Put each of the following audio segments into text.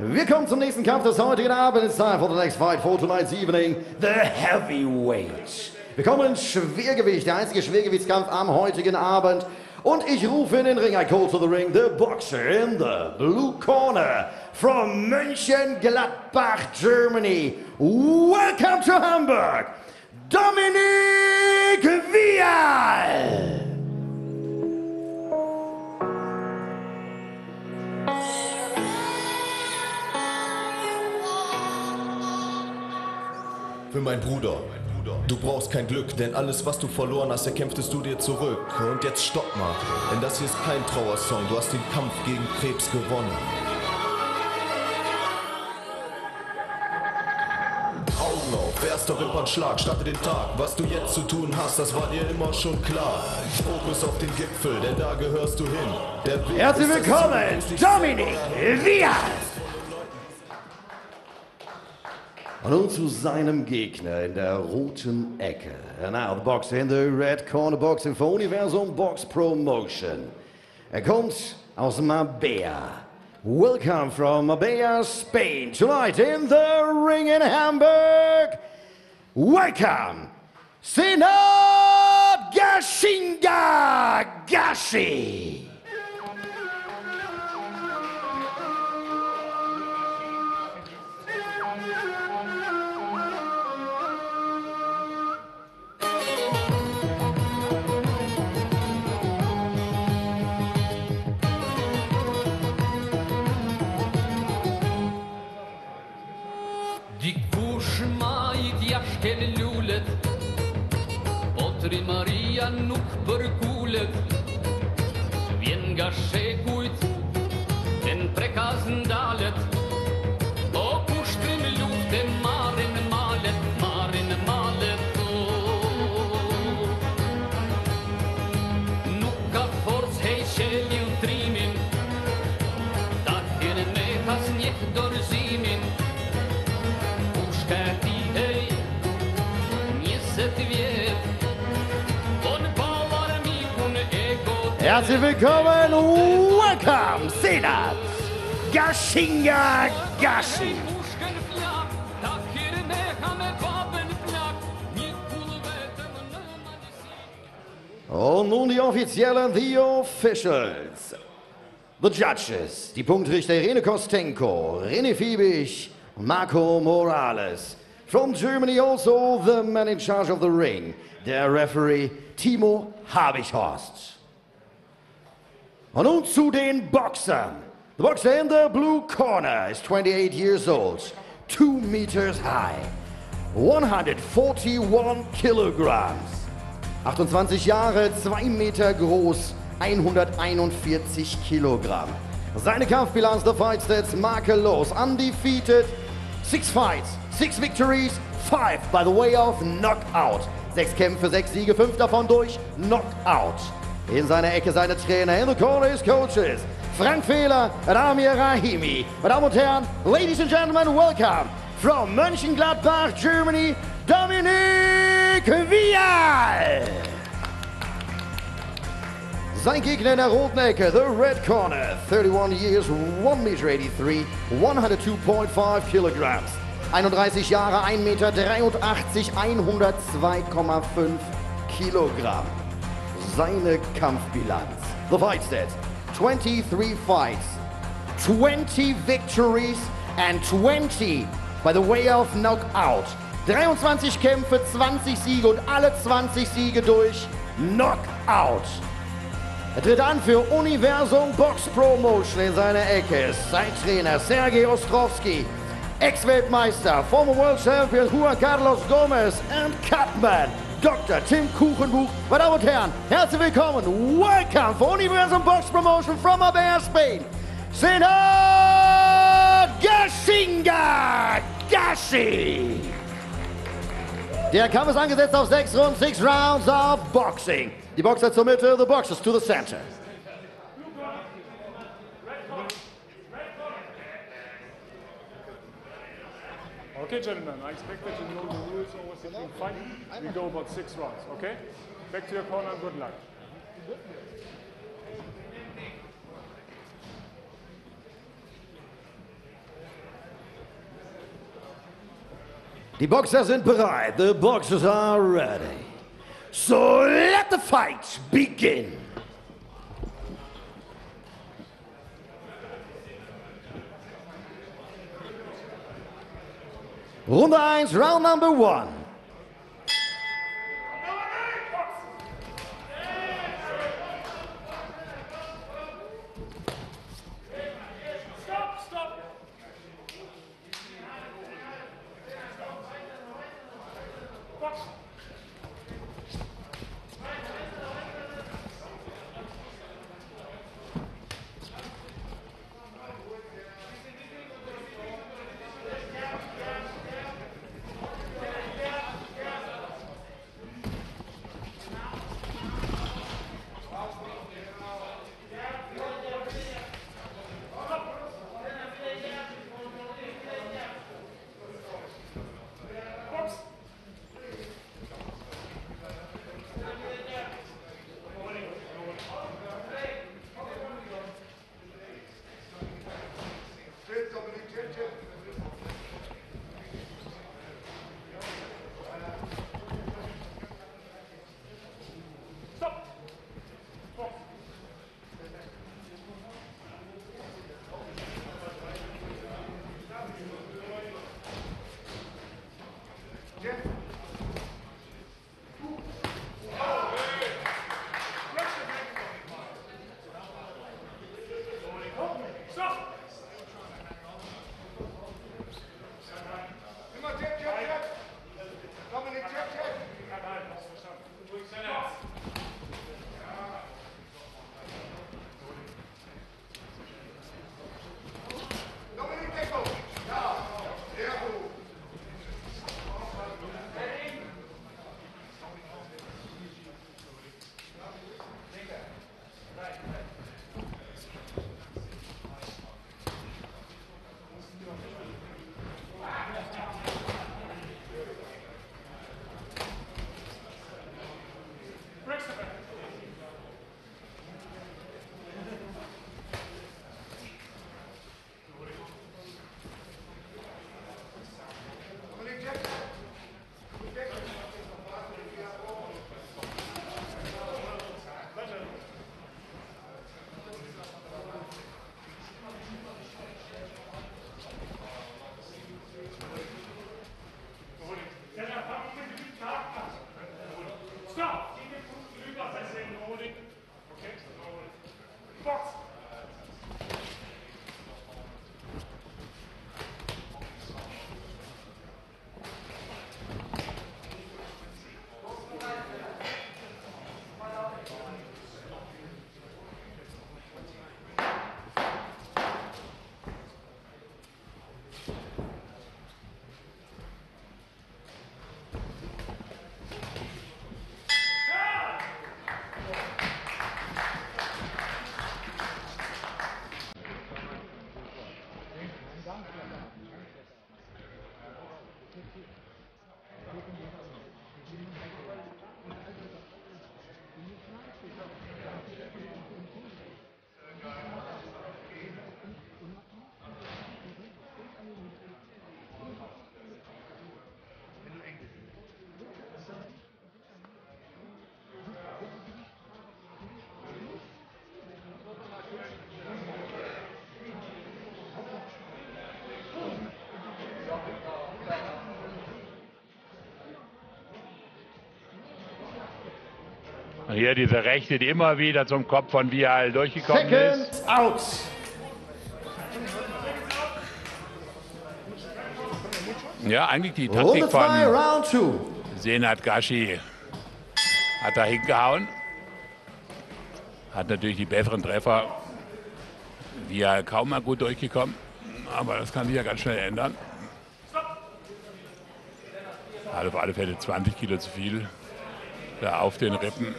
Wir kommen zum nächsten Kampf des heutigen Abends. It's time for the next fight for tonight's evening. The Heavyweight. Wir kommen ins Schwergewicht, der einzige Schwergewichtskampf am heutigen Abend. Und ich rufe in den Ring, I call to the ring, the boxer in the blue corner from Mönchengladbach, Germany. Welcome to Hamburg, Dominic Vial. Für meinen Bruder. Du brauchst kein Glück, denn alles, was du verloren hast, erkämpftest du dir zurück. Und jetzt stopp mal, denn das hier ist kein Trauersong. Du hast den Kampf gegen Krebs gewonnen. Augen auf, erster Wimpernschlag, starte den Tag. Was du jetzt zu tun hast, das war dir immer schon klar. Fokus auf den Gipfel, denn da gehörst du hin. Herzlich willkommen, Ziel, Dominic Vial. Und nun zu seinem Gegner in der roten Ecke. And now the boxer in the red corner boxing for Universum Box Promotion. Er kommt aus Marbella. Welcome from Marbella, Spain. Tonight in the ring in Hamburg. Welcome, Senat Gashinga Gashi. Maria nuk përkullet Vjen nga shekujt në prekaz ndalet Herzlich willkommen, welcome, Senat Gashinga Gashi. Und nun die Offiziellen, the officials. The judges, die Punktrichter Irene Kostenko, René Fiebig, Marco Morales. From Germany also the man in charge of the ring, der Referee Timo Habichhorst. Und nun zu den Boxern. The boxer in the blue corner is 28 years old, 2 meters high, 141 kilograms. 28 Jahre, 2 Meter groß, 141 Kilogramm. Seine Kampfbilanz, the fight stats, makellos, undefeated, 6 fights, 6 victories, 5 by the way of Knockout. 6 Kämpfe, 6 Siege, 5 davon durch Knockout. In seiner Ecke seine Trainer, in the corner his coaches, Frank Fehler und Amir Rahimi. Meine Damen und Herren, ladies and gentlemen, welcome from Mönchengladbach, Germany, Dominic Vial. Sein Gegner in der roten Ecke, the red corner, 31 years, 1 meter 83, 102.5 kilograms. 31 Jahre, 1 Meter 83, 102,5 Kilogramm. Seine Kampfbilanz. The fight stats, 23 fights, 20 victories and 20 by the way of knockout. 23 Kämpfe, 20 Siege und alle 20 Siege durch Knockout. Er tritt an für Universum Box Promotion in seiner Ecke. ist Sein Trainer Sergei Ostrowski, Ex-Weltmeister, former World Champion Juan Carlos Gomez und Cutman Dr. Tim Kuchenbuch. Meine Damen und Herren, herzlich willkommen. Welcome for Universum Box Promotion from Marbella, Spain. Senat Gashinga Gashi. Der Kampf ist angesetzt auf sechs Runden, six rounds of boxing. Die Boxer zur Mitte, the boxers to the center. Okay, gentlemen, I expect that you know the rules always in fine. We go about six rounds, okay? Back to your corner good luck. The boxers sind bereit. The boxers are ready. So let the fight begin. Runde 1, round number 1. Hier diese Rechte, die immer wieder zum Kopf von Vial durchgekommen ist. Second out. Ja, eigentlich die Runde Taktik 2, von round 2. Senat Gashi hat da hingehauen. Hat natürlich die besseren Treffer. Vial kaum mal gut durchgekommen. Aber das kann sich ja ganz schnell ändern. Hat auf alle Fälle 20 Kilo zu viel. Da auf den Rippen.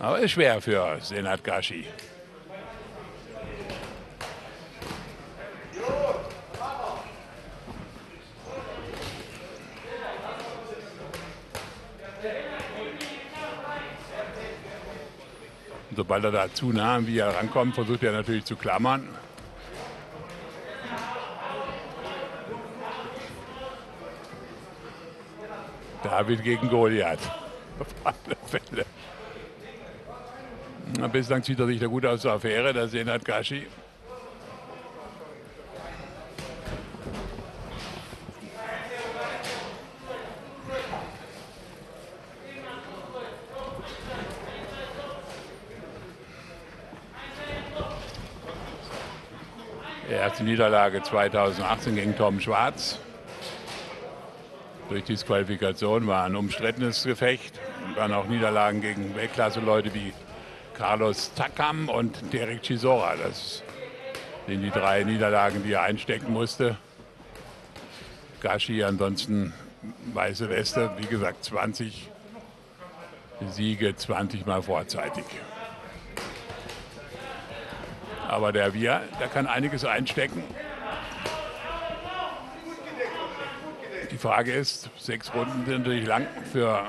Aber ist schwer für Senat Gashi. Sobald er da zu nah wie er rankommt, versucht er natürlich zu klammern. David gegen Goliath. Auf alle Fälle. Bislang zieht er sich da gut aus der Affäre, der Senat Gashi. Erste Niederlage 2018 gegen Tom Schwarz. Durch Disqualifikation war ein umstrittenes Gefecht. Und dann auch Niederlagen gegen Weltklasse-Leute wie Carlos Takam und Derek Chisora. Das sind die drei Niederlagen, die er einstecken musste. Gashi ansonsten weiße Weste, wie gesagt 20 Siege, 20 Mal vorzeitig. Aber der Wir, der kann einiges einstecken. Die Frage ist, sechs Runden sind natürlich lang für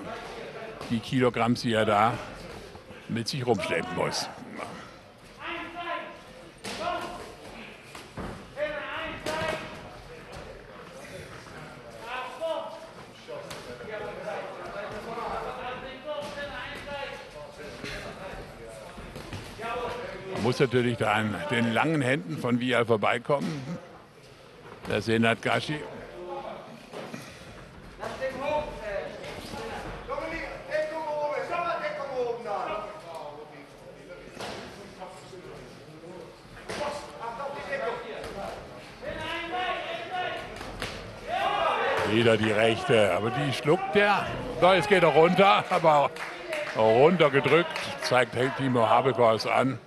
die Kilogramms, die er da mit sich rumschleppen muss. Man muss natürlich da an den langen Händen von Vial vorbeikommen. Der Senat Gashi. Wieder rechte, aber die schluckt er. So, jetzt geht er runter, aber runtergedrückt, zeigt Timo Habekors an.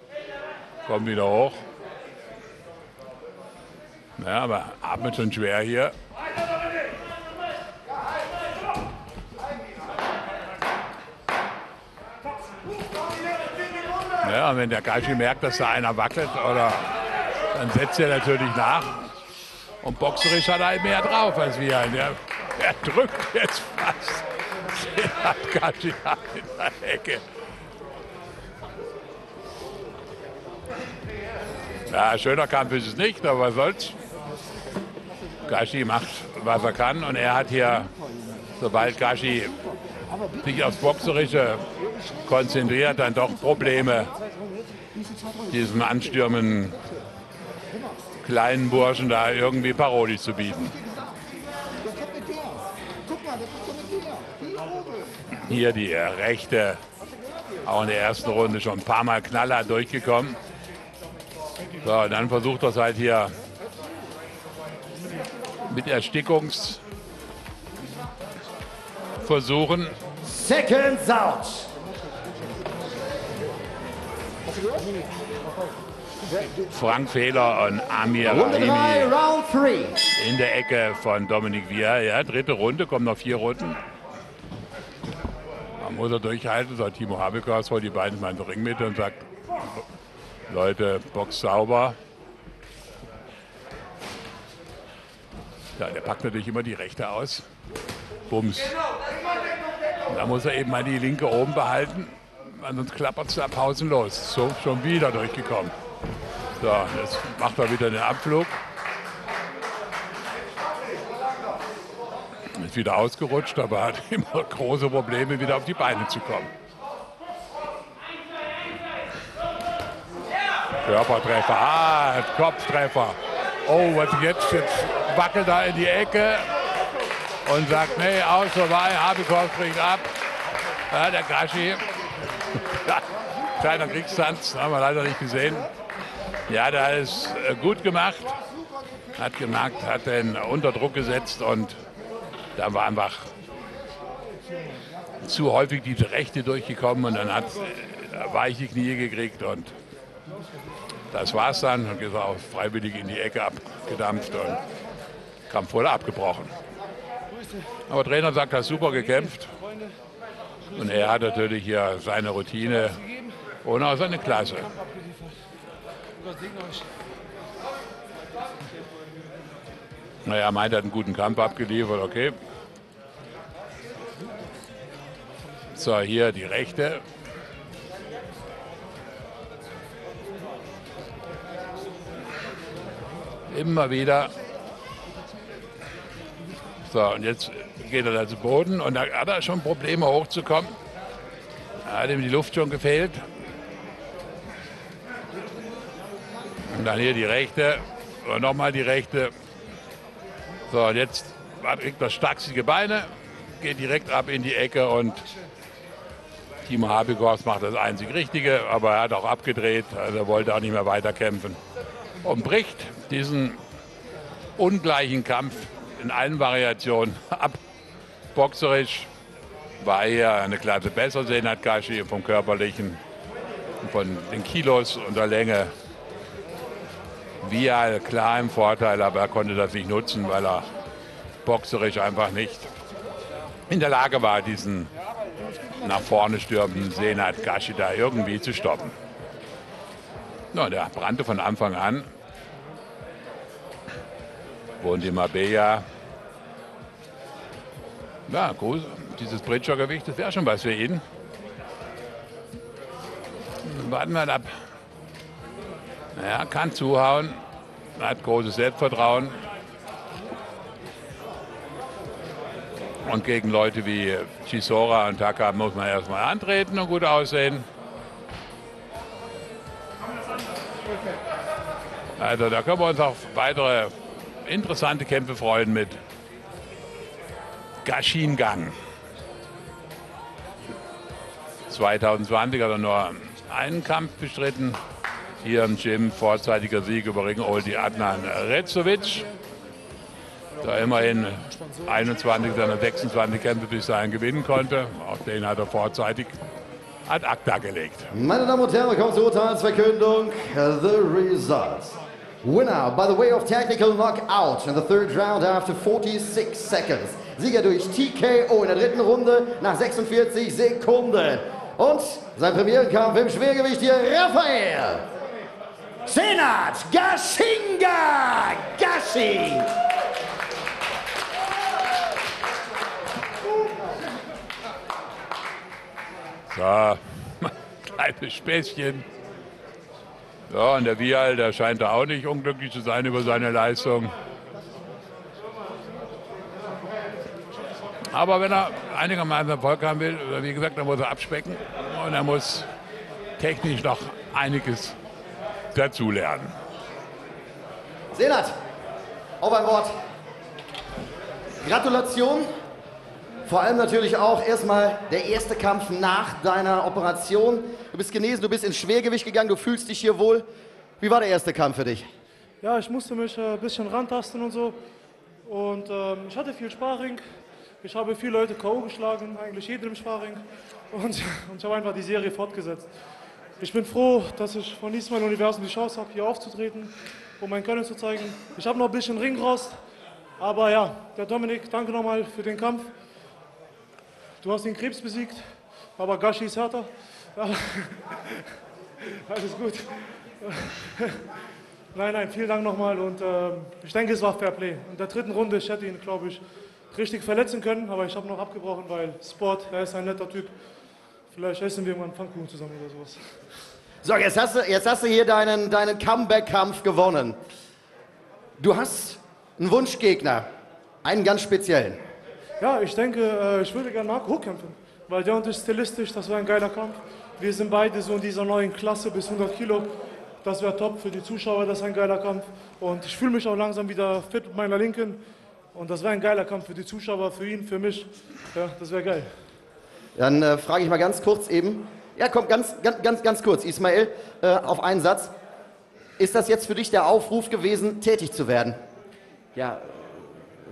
Kommt wieder hoch. Ja, aber atmet schon schwer hier. Ja, und wenn der Gashi merkt, dass da einer wackelt, oder, dann setzt er natürlich nach. Und boxerisch hat er mehr drauf als wir. Der, der drückt jetzt fast. Hat Gashi in der Ecke. Ja, schöner Kampf ist es nicht, aber was soll's. Gashi macht, was er kann und er hat hier, sobald Gashi sich aufs Boxerische konzentriert, dann doch Probleme, diesem anstürmenden kleinen Burschen da irgendwie Paroli zu bieten. Hier die rechte, auch in der ersten Runde schon ein paar Mal knaller durchgekommen. So, dann versucht er es halt hier mit Erstickungsversuchen. Seconds out. Frank Fehler und Amir Runde 3, Rahimi Round 3. in der Ecke von Dominik Vier. Ja, dritte Runde, kommen noch vier Runden. Muss er durchhalten, sagt Timo Habekers, holt die beiden mal in den Ring mit und sagt, Leute, Box sauber. Ja, der packt natürlich immer die rechte aus. Bums. Da muss er eben mal die linke oben behalten, sonst klappert es da pausenlos. So, schon wieder durchgekommen. So, jetzt macht er wieder den Abflug. Ist wieder ausgerutscht, aber hat immer große Probleme, wieder auf die Beine zu kommen. Körpertreffer, ah, Kopftreffer. Oh, was jetzt? Jetzt wackelt er in die Ecke und sagt, nee, aus vorbei, Habikor springt ab. Ja, der Gashi. Kleiner Kriegstanz, haben wir leider nicht gesehen. Ja, der ist äh, gut gemacht. Hat gemerkt, hat den unter Druck gesetzt und da war einfach zu häufig die rechte durchgekommen und dann hat äh, weiche Knie gekriegt und das war's dann und ist auch freiwillig in die Ecke abgedampft und Kampf wurde abgebrochen. Aber Trainer sagt, er hat super gekämpft. Und er hat natürlich hier seine Routine und auch seine Klasse. Naja, er hat einen guten Kampf abgeliefert, okay. So, hier die rechte. Immer wieder. So, und jetzt geht er da zu Boden und da hat er schon Probleme hochzukommen. Da hat ihm die Luft schon gefehlt. Und dann hier die rechte und nochmal die rechte. So, und jetzt kriegt er stachsige Beine, geht direkt ab in die Ecke und Timo Habigors macht das einzig Richtige, aber er hat auch abgedreht, also er wollte auch nicht mehr weiterkämpfen. Und bricht diesen ungleichen Kampf in allen Variationen ab. Boxerisch war er eine Klasse besser, Senat Gashi vom körperlichen, von den Kilos und der Länge. Vial klar im Vorteil, aber er konnte das nicht nutzen, weil er boxerisch einfach nicht in der Lage war, diesen nach vorne stürmenden Senat Gashi da irgendwie zu stoppen. No, der brannte von Anfang an. Wohnt in Marbella. Ja, groß, dieses Bridger-Gewicht, das wäre schon was für ihn. Warten wir ab. Ja, kann zuhauen, hat großes Selbstvertrauen. Und gegen Leute wie Chisora und Taka muss man erstmal antreten und gut aussehen. Also da können wir uns auf weitere interessante Kämpfe freuen mit Gashin Gang. 2020 hat er nur einen Kampf bestritten. Hier im Gym vorzeitiger Sieg über Ring Oldi Adnan Rezovic. Da immerhin 21 seiner 26 Kämpfe bis dahin gewinnen konnte. Auch den hat er vorzeitig ad acta gelegt. Meine Damen und Herren, kommt zur Urteilsverkündung. The results. Winner by the way of technical knockout in the third round after 46 seconds. Sieger durch TKO in der dritten Runde nach 46 Sekunden. Und sein Premierenkampf im Schwergewicht hier Raphael Senat Gashinga Gashi. So, kleines Späßchen. Ja, und der Vial, der scheint da auch nicht unglücklich zu sein über seine Leistung. Aber wenn er einigermaßen Erfolg haben will, wie gesagt, dann muss er abspecken und er muss technisch noch einiges dazulernen. Senat, auf ein Wort. Gratulation. Vor allem natürlich auch erstmal der erste Kampf nach deiner Operation. Du bist genesen, du bist ins Schwergewicht gegangen, du fühlst dich hier wohl. Wie war der erste Kampf für dich? Ja, ich musste mich äh, ein bisschen rantasten und so. Und ähm, ich hatte viel Sparring. Ich habe viele Leute K.O. geschlagen, eigentlich jeden im Sparring. Und, und ich habe einfach die Serie fortgesetzt. Ich bin froh, dass ich von Ismail Universum die Chance habe, hier aufzutreten, um mein Können zu zeigen. Ich habe noch ein bisschen Ringrost. Aber ja, der Dominik, danke nochmal für den Kampf. Du hast den Krebs besiegt, aber Gashi ist härter. Alles gut. Nein, nein, vielen Dank nochmal und ähm, ich denke, es war Fair Play. In der dritten Runde, ich hätte ihn, glaube ich, richtig verletzen können, aber ich habe noch abgebrochen, weil Sport, er ist ein netter Typ. Vielleicht essen wir mal einen Pfannkuchen zusammen oder sowas. So, jetzt hast du, jetzt hast du hier deinen, deinen Comeback-Kampf gewonnen. Du hast einen Wunschgegner, einen ganz speziellen. Ja, ich denke, äh, ich würde gerne Marco kämpfen, weil der und ich stilistisch, das wäre ein geiler Kampf. Wir sind beide so in dieser neuen Klasse bis 100 Kilo. Das wäre top für die Zuschauer, das ist ein geiler Kampf. Und ich fühle mich auch langsam wieder fit mit meiner Linken. Und das wäre ein geiler Kampf für die Zuschauer, für ihn, für mich. Ja, das wäre geil. Dann äh, frage ich mal ganz kurz eben. Ja, komm, ganz, ganz, ganz, ganz kurz, Ismail, äh, auf einen Satz. Ist das jetzt für dich der Aufruf gewesen, tätig zu werden? ja,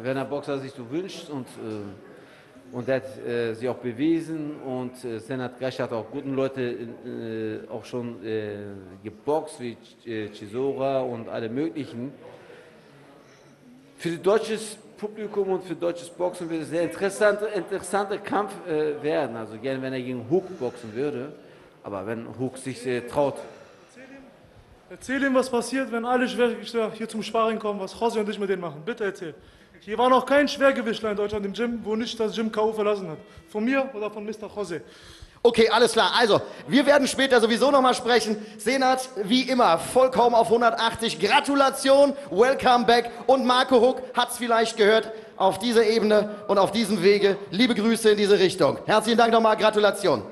wenn ein Boxer sich so wünscht und, äh, und er hat äh, sich auch bewiesen und äh, Senat Gash hat auch guten Leute äh, auch schon äh, geboxt, wie äh, Chisora und alle möglichen. Für deutsches Publikum und für deutsches Boxen wird es ein sehr interessanter, interessanter Kampf äh, werden. Also gerne, wenn er gegen Hook boxen würde. Aber wenn Hook sich äh, traut, Erzähl ihm, was passiert, wenn alle Schwergewichtler hier zum Sparring kommen, was Jose und ich mit denen machen. Bitte erzähl. Hier war noch kein Schwergewichtler in Deutschland im Gym, wo nicht das Gym K.O. verlassen hat. Von mir oder von Mr. Jose. Okay, alles klar. Also, wir werden später sowieso nochmal sprechen. Senat, wie immer, vollkommen auf 180. Gratulation, welcome back. Und Marco Huck hat's vielleicht gehört auf dieser Ebene und auf diesem Wege. Liebe Grüße in diese Richtung. Herzlichen Dank nochmal, Gratulation.